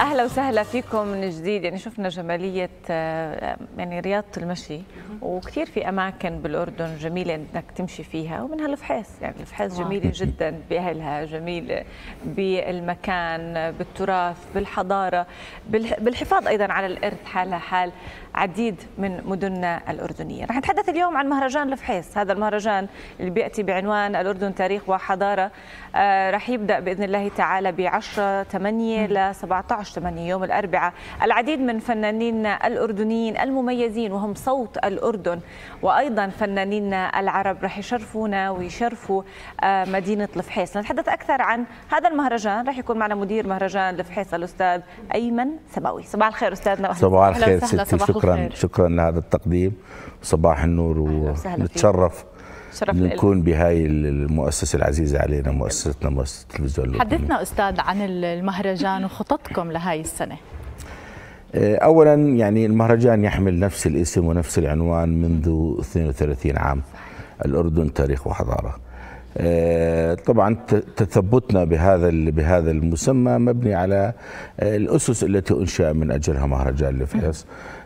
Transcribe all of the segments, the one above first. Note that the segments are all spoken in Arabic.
أهلا وسهلا فيكم من جديد. يعني شفنا جمالية آه، يعني رياضة المشي وكثير في أماكن بالأردن جميلة إنك تمشي فيها ومنها الفحيص يعني الفحيص جميلة جدا بأهلها جميلة بالمكان بالتراث بالحضارة بالح- بالحفاظ أيضا على الإرث حالها حال عديد من مدننا الأردنية. رح نتحدث اليوم عن مهرجان الفحيص هذا المهرجان اللي بيأتي بعنوان الأردن تاريخ وحضارة. آه، رح يبدأ بإذن الله تعالى ب 10 8 ل 17 8 يوم الأربعاء العديد من فنانينا الأردنيين المميزين وهم صوت الأردن وأيضا فنانينا العرب رح يشرفونا ويشرفوا آه، مدينة الفحيص نتحدث أكثر عن هذا المهرجان رح يكون معنا مدير مهرجان الفحيص الأستاذ أيمن سماوي صباح الخير استاذنا وأهلا صباح. الخير ستي شكرا الخير. شكرا لهذا التقديم صباح النور وسهلا فيك. ونتشرف شرف. نكون بهاي المؤسسة العزيزة علينا مؤسستنا مؤسسة التلفزيون الوطني. حدثنا أستاذ عن المهرجان وخططكم لهاي السنة آه، اولا يعني المهرجان يحمل نفس الاسم ونفس العنوان منذ 32 عام الأردن تاريخ وحضارة آه، طبعا تثبتنا بهذا بهذا المسمى مبني على آه، الأسس التي أنشأ من أجلها مهرجان الفحص آه،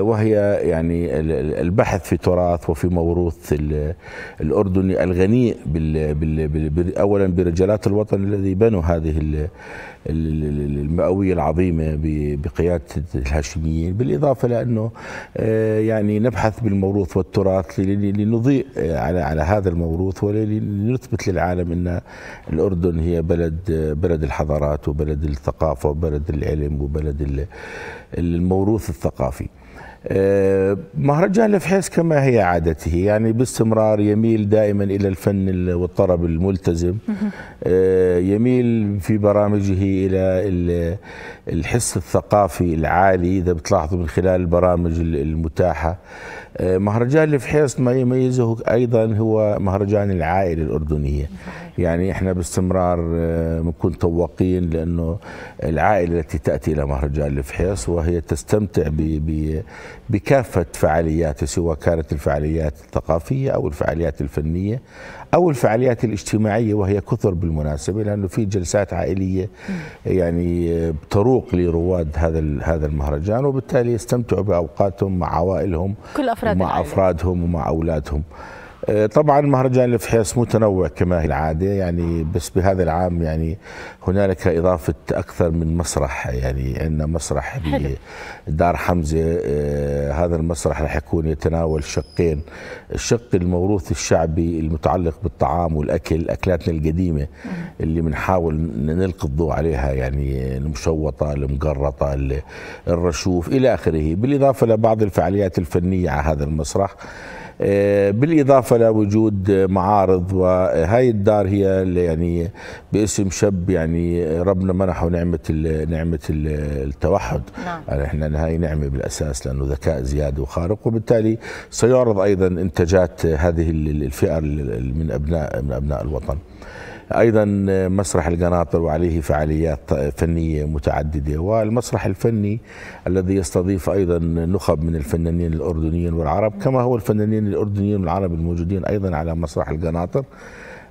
وهي يعني ال- ال- البحث في تراث وفي موروث ال- الأردني الغني بال اولا برجالات الوطن الذي بنوا هذه ال- ال- ال- المئوية العظيمة ب- بقيادة الهاشميين بالإضافة لأنه آه، يعني نبحث بالموروث والتراث لنضيء آه، على على هذا الموروث ولنثبت للعالم أن الأردن هي بلد آه، بلد الحضارات وبلد الثقافة وبلد العلم وبلد الموروث الثقافي. آه، مهرجان الفحيص كما هي عادته يعني باستمرار يميل دائما إلى الفن ال- والطرب الملتزم. آه، يميل في برامجه إلى ال- الحس الثقافي العالي إذا بتلاحظوا من خلال البرامج ال- المتاحة. آه، مهرجان الفحيص ما يميزه أيضا هو مهرجان العائلة الأردنية. يعني إحنا باستمرار آه، بنكون توقين لأنه العائلة التي تأتي إلى مهرجان الفحيص وهي تستمتع ب ب بكافة فعالياته سواء كانت الفعاليات الثقافية أو الفعاليات الفنية أو الفعاليات الاجتماعية وهي كثر بالمناسبة لأنه في جلسات عائلية يعني آه، تروق لرواد هذا هذا المهرجان وبالتالي يستمتعوا بأوقاتهم مع عوائلهم كل أفراد العائلة. أفرادهم ومع أولادهم آه، طبعا مهرجان الفحيص متنوع كما هي العادة يعني بس بهذا العام يعني هنالك إضافة أكثر من مسرح يعني عندنا مسرح. بدار حمزة آه، هذا المسرح راح يكون يتناول شقين الشق الموروث الشعبي المتعلق بالطعام والأكل أكلاتنا القديمة اللي بنحاول نلقي الضوء عليها يعني المشوطة المقرطة ال- الرشوف إلى آخره بالإضافة لبعض الفعاليات الفنية على هذا المسرح آه، بالإضافة لوجود معارض وهاي الدار هي يعني باسم شاب يعني ربنا منحه نعمة ال- التوحد نعم. يعني إحنا هاي نعمة بالأساس لأنه ذكاء زيادة وخارق وبالتالي سيعرض أيضا إنتاجات هذه ال- الفئة ال- من أبناء من أبناء الوطن أيضا مسرح القناطر وعليه فعاليات فنية متعددة والمسرح الفني الذي يستضيف أيضا نخب من الفنانين الأردنيين والعرب كما هو الفنانين الأردنيين والعرب الموجودين أيضا على مسرح القناطر.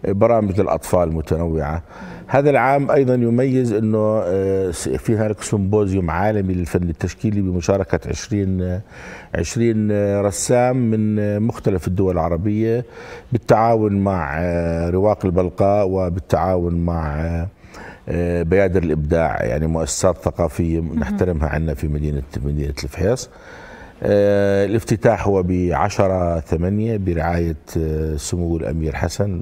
برامج للاطفال متنوعة. هذا العام أيضا يميز إنه آه، في هناك سيمبوزيوم عالمي للفن التشكيلي بمشاركة 20 آه، 20 آه، رسام من مختلف الدول العربية بالتعاون مع آه، رواق البلقاء وبالتعاون مع آه، بيادر الإبداع يعني مؤسسات ثقافية نحترمها عندنا في مدينة مدينة الفحيص. الافتتاح هو ب 10 8 برعايه سمو الأمير حسن.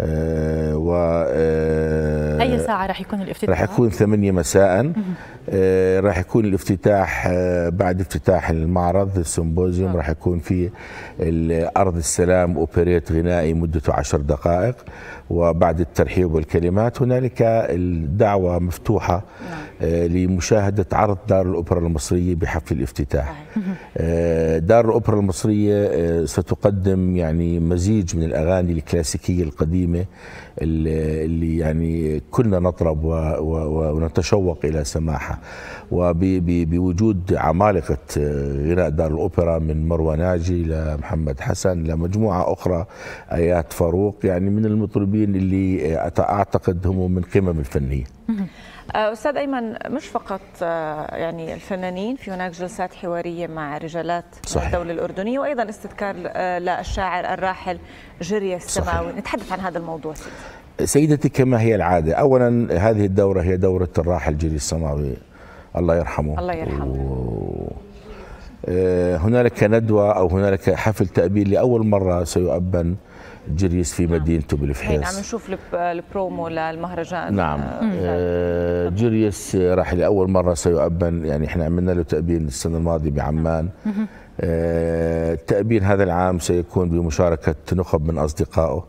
و آه، أي ساعة رح يكون الافتتاح؟ راح يكون ثمانية مساء. آه، راح يكون الافتتاح آه، بعد افتتاح المعرض السيمبوزيوم راح يكون في أرض السلام أوبريت غنائي مدته عشر دقائق وبعد الترحيب والكلمات هنالك الدعوة مفتوحة آه، لمشاهدة عرض دار الأوبرا المصرية بحفل الافتتاح. آه، دار الأوبرا المصرية آه، ستقدم يعني مزيج من الأغاني الكلاسيكية القديمة اللي يعني كنا نطرب ونتشوق إلى سماعها وبوجود عمالقة آه، غناء دار الأوبرا من مروى ناجي لمحمد حسن لمجموعة أخرى آيات فاروق يعني من المطربين اللي أعتقد هم من قمم الفنية آه، أستاذ أيمن مش فقط آه، يعني الفنانين في هناك جلسات حوارية مع رجالات صحيح. الدولة الأردنية وأيضا استذكار آه، للشاعر الراحل جريس سماوي. نتحدث عن هذا الموضوع سيدي سيدتي كما هي العادة. اولا هذه الدورة هي دورة الراحل جريس سماوي. الله يرحمه. الله يرحمه. و... هنالك ندوة أو هنالك حفل تابين لأول مرة سيؤبن جريس في نعم. مدينته بالفحيص نعم نشوف البرومو للمهرجان. نعم. آه جريس راح لأول مرة سيؤبن. يعني إحنا عملنا له تأبين السنة الماضية بعمان. آه التأبين هذا العام سيكون بمشاركة نخب من أصدقائه.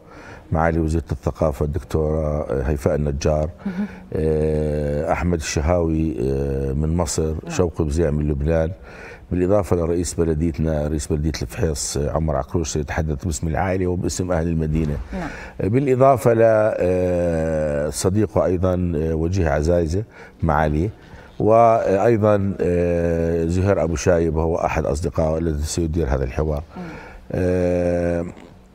معالي وزيرة الثقافة الدكتورة هيفاء النجار آه أحمد الشهاوي آه من مصر نعم. شوقي بزيع من لبنان بالإضافة لرئيس بلديتنا رئيس بلدية الفحيص عمر عكروش سيتحدث باسم العائلة وباسم أهل المدينة نعم. بالإضافة لصديقه أيضا وجيه عزايزة معالي وأيضا زهير أبو شايب وهو أحد أصدقائه الذي سيدير هذا الحوار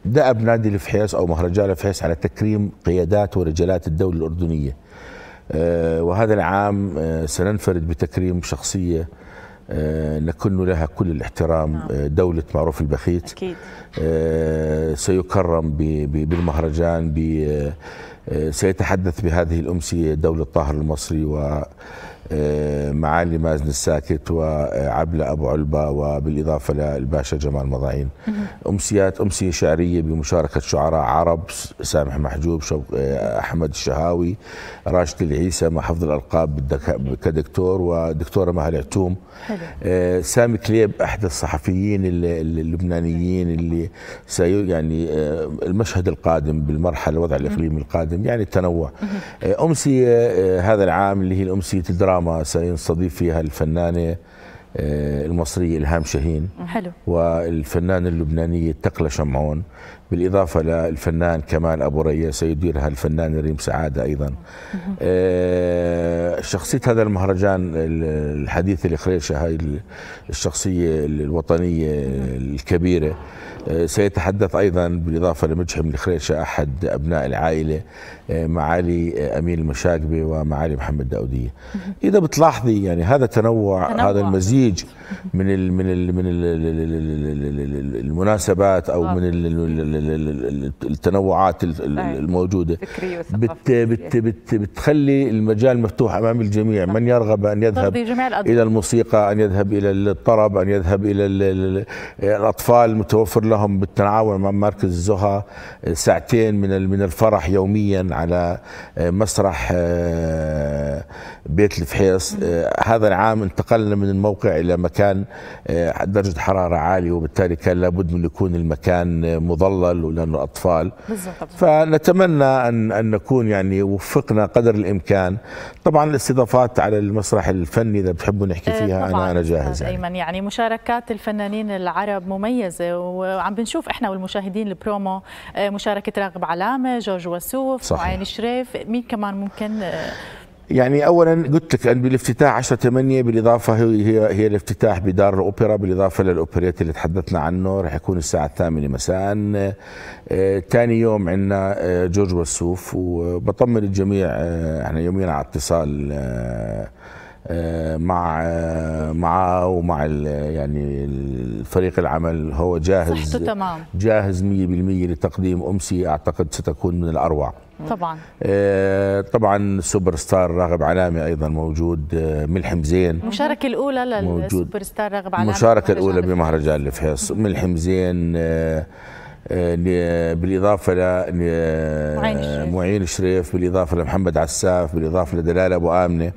دأب نادي الفحيص أو مهرجان الفحيص على تكريم قيادات ورجالات الدولة الأردنية وهذا العام سننفرد بتكريم شخصية آه، نكن لها كل الاحترام نعم. آه، دولة معروف البخيت أكيد. آه، سيكرم بالمهرجان سيتحدث بهذه الأمسية دولة طاهر المصري و معالي مازن الساكت وعبلة أبو علبة وبالإضافة للباشا جمال مضاعين أمسيات أمسية شعرية بمشاركة شعراء عرب سامح محجوب أحمد الشهاوي راشد العيسى مع حفظ الألقاب كدكتور ودكتورة مها العتوم آه سامي كليب أحد الصحفيين اللبنانيين اللي سي يعني آه المشهد القادم بالمرحلة الوضع الإقليمي القادم يعني التنوع. آه أمسية آه، هذا العام اللي هي الأمسية الدراما سيستضيف فيها الفنانة آه، المصرية إلهام شاهين. حلو. والفنانة اللبنانية تقلى شمعون بالإضافة للفنان كمال أبو ريا سيديرها الفنان ريم سعادة أيضا. آه شخصية هذا المهرجان الحديث اللي خريشة هاي الشخصية الوطنية الكبيرة. آه، سيتحدث أيضا بالإضافة لمجحم الخريشة أحد أبناء العائلة آه، معالي امين المشاقبي ومعالي محمد داودية. إذا بتلاحظي يعني هذا تنوع, تنوع. هذا المزيج من ال من ال من ال المناسبات أو من التنوعات الموجودة. بت بت بت بتخلي المجال مفتوح أمام الجميع. من يرغب أن يذهب إلى الموسيقى أن يذهب إلى الطرب أن يذهب إلى الأطفال متوفر لهم بالتعاون مع مركز زها ساعتين من من الفرح يوميا على مسرح آه، بيت الفحيص. آه، هذا العام انتقلنا من الموقع إلى مكان آه، درجة حرارة عالية وبالتالي كان لابد من يكون المكان مظلل ولأنه أطفال. فنتمنى أن أن نكون يعني وفقنا قدر الإمكان. طبعا الاستضافات على المسرح الفني إذا بتحبوا نحكي فيها أنا أنا جاهز يعني. أيمن. يعني مشاركات الفنانين العرب مميزة وعم بنشوف إحنا والمشاهدين البرومو آه، مشاركة راغب علامة جورج وسوف معين شريف. مين كمان ممكن آه، يعني اولا قلت لك أن بالافتتاح 10 8 بالإضافة هي هي الافتتاح بدار الأوبرا بالإضافة للاوبريت اللي تحدثنا عنه راح يكون الساعة الثامنة مساء. ثاني آه يوم عندنا آه جورج وسوف وبطمن الجميع آه إحنا يوميا على اتصال مع آه، معه ومع يعني الفريق العمل. هو جاهز تمام. جاهز 100% لتقديم امسيه أعتقد ستكون من الأروع. طبعا. آه، طبعا super star راغب علامه أيضا موجود. ملحم زين. المشاركه الأولى لل super star راغب علامه المشاركه الأولى بمهرجان الفحيص ملحم زين بالإضافة لمعين الشريف. بالإضافة لمحمد عساف بالإضافة لدلال أبو آمنة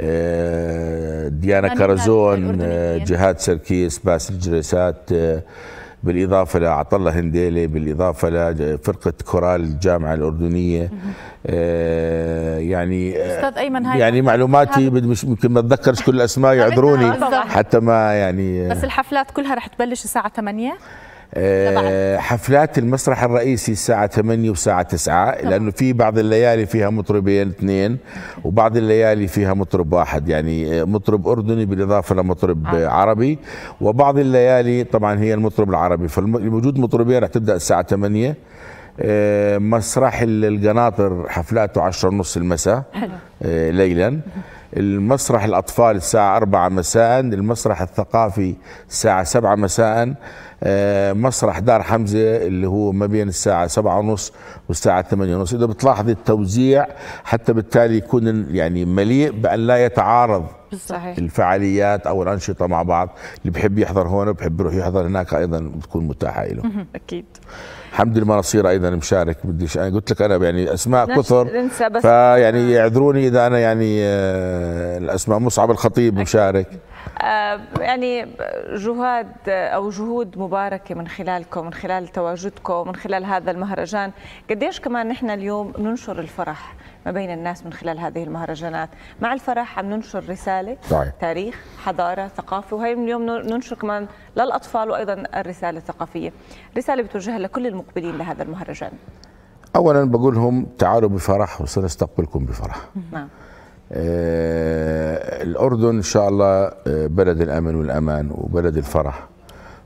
آه، ديانا كرزون آه، جهاد سركيس باسل جريسات آه، بالإضافة لعطالله هنديلي بالإضافة لفرقه كورال الجامعة الأردنية. يعني أستاذ أيمن هاي يعني معلوماتي مش ممكن ما أتذكرش كل الأسماء يعذروني حتى ما يعني بس الحفلات كلها رح تبلش الساعة 8 آه، حفلات المسرح الرئيسي الساعة 8 والساعة 9 لأنه في بعض الليالي فيها مطربين اثنين وبعض الليالي فيها مطرب واحد يعني مطرب أردني بالإضافة لمطرب آه. عربي وبعض الليالي طبعا هي المطرب العربي. فالوجود مطربين رح تبدأ الساعة 8 آه، مسرح القناطر حفلاته عشرة ونص المساء آه، ليلا. المسرح الأطفال الساعة أربعة مساء المسرح الثقافي الساعة سبعة مساء آه، مسرح دار حمزة اللي هو ما بين الساعة سبعة ونص والساعة ثمانية ونص. إذا بتلاحظ التوزيع حتى بالتالي يكون يعني مليء بأن لا يتعارض صحيح. الفعاليات أو الأنشطة مع بعض. اللي بحب يحضر هون بحب يروح يحضر هناك أيضا بتكون متاحة له أكيد. ما نصير أيضا مشارك بديش أنا قلت لك أنا يعني أسماء كثر فيعني يعذروني إذا أنا يعني آه، الأسماء مصعب الخطيب مشارك. آه، يعني جهاد أو جهود مباركة من خلالكم من خلال تواجدكم من خلال هذا المهرجان. قديش كمان نحن اليوم ننشر الفرح ما بين الناس من خلال هذه المهرجانات؟ مع الفرح عم ننشر رسالة صحيح. تاريخ حضارة ثقافة وهي من اليوم ننشر كمان للأطفال وأيضا الرسالة الثقافية. رسالة بتوجهها لكل المقبلين لهذا المهرجان؟ أولا بقول لهم تعالوا بفرح وسنستقبلكم بفرح. نعم. آه الأردن إن شاء الله آه، بلد الأمن والأمان وبلد الفرح.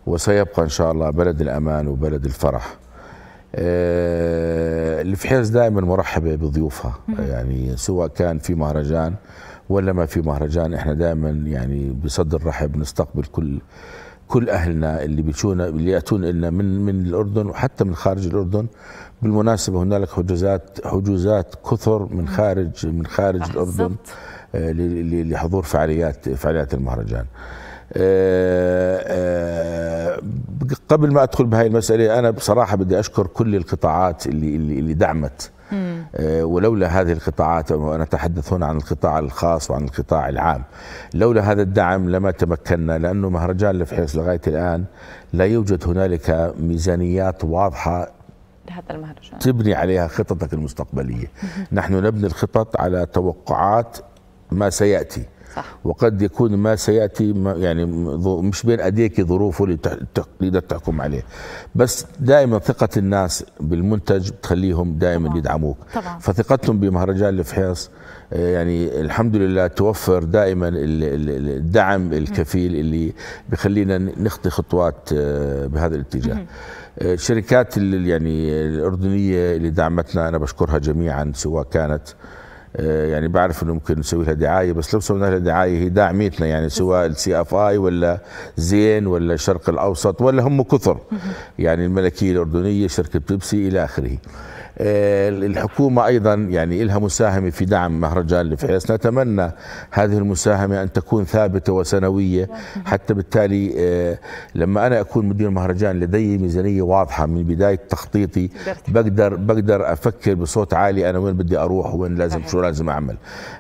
وسيبقى إن شاء الله بلد الأمان وبلد الفرح. آه، الفحيص دائما مرحبه بضيوفها. يعني سواء كان في مهرجان ولا ما في مهرجان إحنا دائما يعني بصدر رحب نستقبل كل كل أهلنا اللي بيجونا اللي يأتون لنا من من الأردن وحتى من خارج الأردن بالمناسبة هنالك حجوزات حجوزات كثر من خارج من خارج الأردن آه، لحضور فعاليات فعاليات المهرجان. آه، آه، قبل ما أدخل بهاي المسألة أنا بصراحة بدي أشكر كل القطاعات اللي اللي, اللي دعمت ولولا هذه القطاعات وأنا أتحدث هنا عن القطاع الخاص وعن القطاع العام لولا هذا الدعم لما تمكنا لأنه مهرجان الفحيص لغاية الآن لا يوجد هنالك ميزانيات واضحة لهذا المهرجان. تبني عليها خططك المستقبلية. نحن نبني الخطط على توقعات ما سيأتي. صح. وقد يكون ما سيأتي ما يعني مش بين أيديك ظروفه اللي تحكم عليه. بس دائما ثقة الناس بالمنتج بتخليهم دائما يدعموك. طبعا. فثقتهم بمهرجان الفحيص آه، يعني الحمد لله توفر دائما الدعم الكفيل اللي بخلينا نخطي خطوات آه، بهذا الاتجاه. الشركات آه، اللي يعني الأردنية اللي دعمتنا أنا بشكرها جميعا سواء كانت يعني بعرف إنه ممكن نسوي لها دعاية بس لو سوينا لها دعاية هي داعميتنا يعني سواء ال CFI ولا زين ولا الشرق الأوسط ولا هم كثر. يعني الملكية الأردنية شركة بيبسي إلى آخره. آه، الحكومة أيضا يعني لها مساهمة في دعم مهرجان الفحيص نتمنى هذه المساهمة أن تكون ثابتة وسنوية حتى بالتالي آه، لما أنا أكون مدير مهرجان لدي ميزانية واضحة من بداية تخطيطي بقدر بقدر أفكر بصوت عالي أنا وين بدي أروح وين لازم شو لازم أعمل.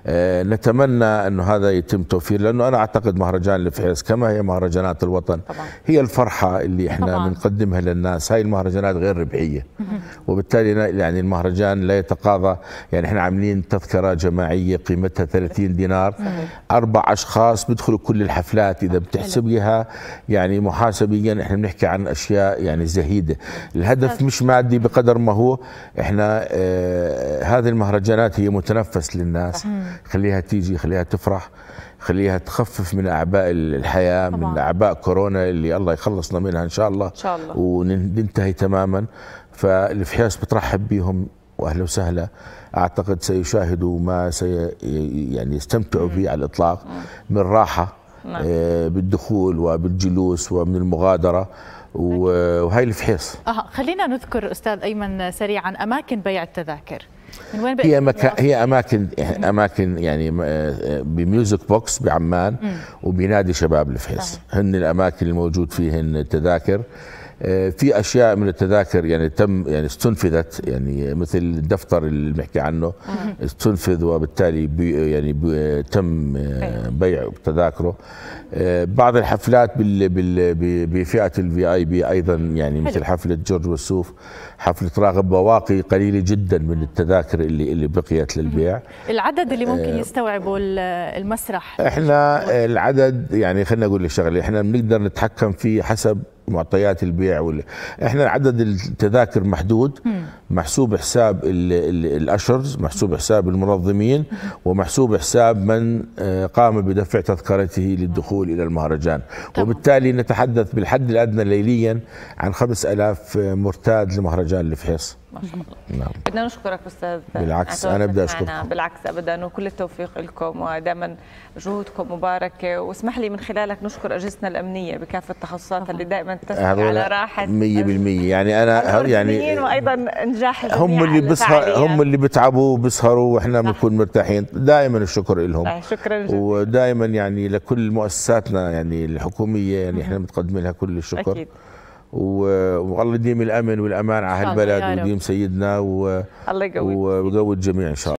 آه، نتمنى أنه هذا يتم توفير لأنه أنا أعتقد مهرجان الفحيص كما هي مهرجانات الوطن طبعا. هي الفرحة اللي إحنا بنقدمها للناس. هاي المهرجانات غير ربحية. وبالتالي يعني المهرجان لا يتقاضى. يعني إحنا عاملين تذكرة جماعية قيمتها 30 دينار. أربع أشخاص بيدخلوا كل الحفلات. إذا بتحسبيها يعني محاسبيا إحنا بنحكي عن أشياء يعني زهيدة. الهدف مش مادي بقدر ما هو. إحنا آه هذه المهرجانات هي متنفس للناس. خليها تيجي خليها تفرح خليها تخفف من أعباء الحياة طبعا. من أعباء كورونا اللي الله يخلصنا منها إن شاء الله. إن شاء الله. وننتهي تماما. فالفحياس بترحب بهم وأهلا وسهلا. أعتقد سيشاهدوا ما سي يعني يستمتعوا به على الإطلاق. من راحة نعم. آه، بالدخول وبالجلوس ومن المغادرة. وهي الفحيص. آه خلينا نذكر أستاذ أيمن سريعا أماكن بيع التذاكر. من وين هي مكان هي اماكن أماكن يعني آه، ب Music Box بعمان وبنادي شباب الفحيص. هن الأماكن الموجود فيهن التذاكر. في أشياء من التذاكر يعني تم يعني استنفذت يعني مثل الدفتر اللي بنحكي عنه استنفذ وبالتالي بي يعني بي تم آه، بيع تذاكره. آه، بعض الحفلات بفئة ال VIP أيضا يعني مثل حفلة جورج وسوف حفلة راغب بواقي قليلة جدا من التذاكر اللي اللي بقيت للبيع. العدد اللي ممكن يستوعبه المسرح؟ إحنا العدد يعني خلينا أقول لك شغلة إحنا بنقدر نتحكم فيه حسب معطيات البيع وال... إحنا عدد التذاكر محدود محسوب حساب ال ال الأشرز محسوب حساب المنظمين ومحسوب حساب من آه، قام بدفع تذكرته للدخول إلى المهرجان. طبعا. وبالتالي نتحدث بالحد الأدنى ليليا عن 5000 مرتاد لمهرجان الفحيص ما شاء الله. نعم. بدنا نشكرك أستاذ بالعكس أنا بدي اشكرك بالعكس ابدا وكل التوفيق لكم ودائما جهودكم مباركة. واسمح لي من خلالك نشكر أجهزتنا الأمنية بكافة التخصصات اللي دائما تسعى على راحة 100% يعني أنا يعني وأيضا نجاح هم اللي بسهر هم اللي بتعبوا وبيسهروا وإحنا بنكون مرتاحين. دائما الشكر لهم شكرا جدا ودائما يعني لكل مؤسساتنا يعني الحكومية يعني إحنا متقدمين لها كل الشكر. أكيد. والله يديم الأمن والأمان على هالبلد ويديم سيدنا و... الله يقوي ويقوي الجميع إن شاء الله.